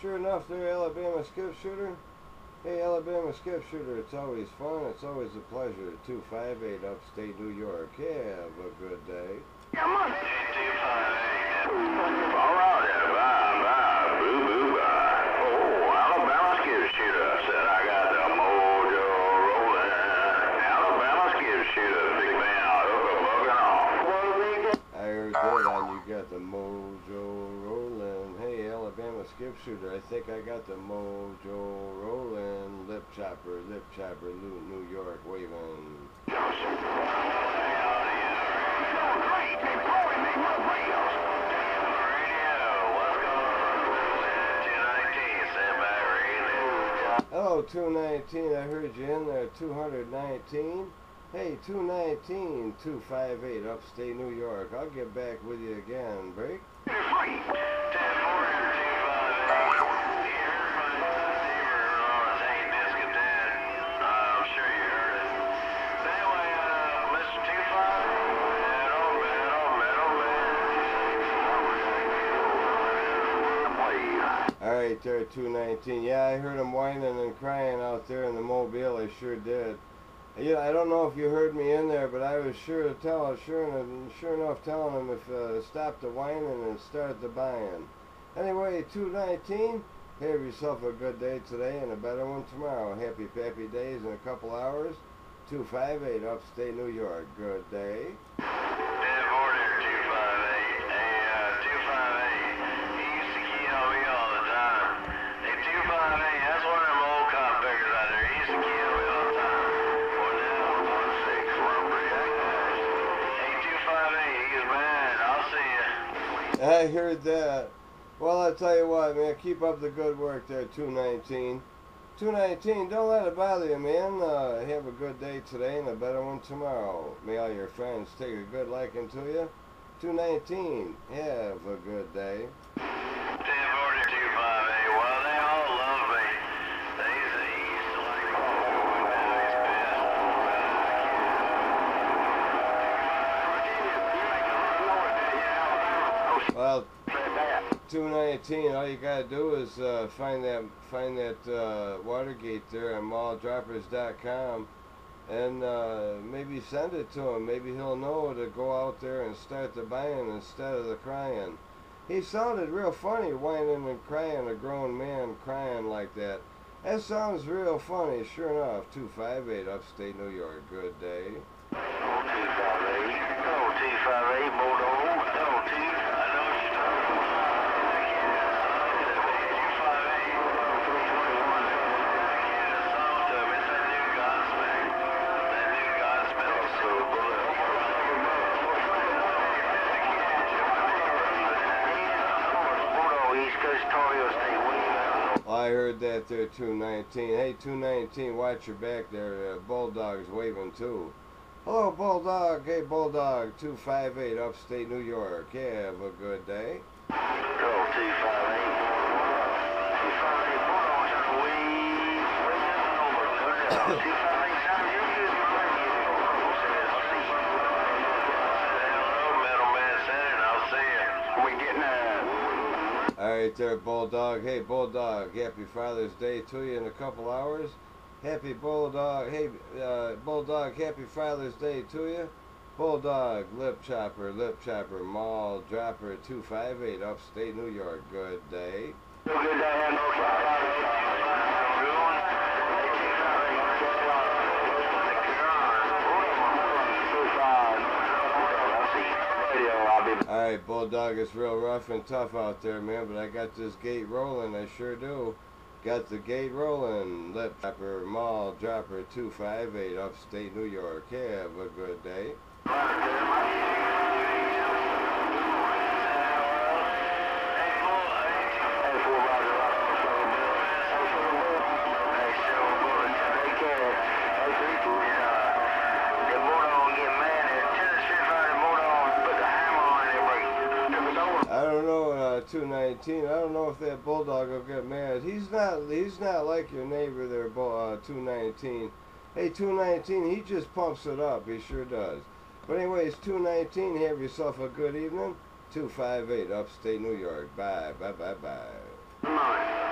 Sure enough, they're Alabama skip shooter. Hey, Alabama skip shooter, it's always fun. It's always a pleasure. 258 upstate New York. Yeah, have a good day. Come on. All right. Bye, bye. Boo, boo, bye. Oh, Alabama skip shooter said I got the mojo rolling. Alabama skip shooter, big man, hook a bug and. I heard on you got the mojo. Hey, Alabama skip shooter, I think I got the mojo rolling. Lip chopper, lip chopper, New, New York waving. Hello, 219. I heard you in there. 219. Hey, 219, 258, upstate New York. I'll get back with you again. Break. All right, there, 219. Yeah, I heard him whining and crying out there in the mobile. I sure did. Yeah, I don't know if you heard me in there, but I was sure to tell, sure, en- sure enough, telling him if uh, stop the whining and start the buying. Anyway, 219. Have yourself a good day today and a better one tomorrow. Happy, happy days in a couple hours. 258, upstate New York. Good day. I heard that. Well, I'll tell you what, man, keep up the good work there, 219. 219, don't let it bother you, man. Uh, have a good day today and a better one tomorrow. May all your friends take a good liking to you. 219, have a good day. Well, 219, all you gotta do is uh, find that find that uh, Watergate there on malldroppers.com and uh, maybe send it to him. Maybe he'll know to go out there and start the buying instead of the crying. He sounded real funny whining and crying, a grown man crying like that. That sounds real funny, sure enough. 258 upstate New York, good day. Well, I heard that there, 219. Hey, 219, watch your back there. Uh, Bulldog's waving too. Hello, Bulldog. Hey, Bulldog, 258, upstate New York. Yeah, have a good day. All right, there, Bulldog. Hey, Bulldog, happy Father's Day to you in a couple hours. Happy Bulldog. Hey, uh, Bulldog, happy Father's Day to you. Bulldog, lip chopper, lip chopper, mall dropper, 258, upstate New York. Good day. Right, Bulldog, it's real rough and tough out there, man, but I got this gate rolling. I sure do. Got the gate rolling. Lip dropper, mall dropper, 258, upstate New York. Have a good day. Know, uh, 219. I don't know if that bulldog will get mad. He's not. He's not like your neighbor there, uh, 219. Hey, 219. He just pumps it up. He sure does. But anyways, 219. Have yourself a good evening. 258, upstate New York. Bye, bye, bye, bye.